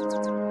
Música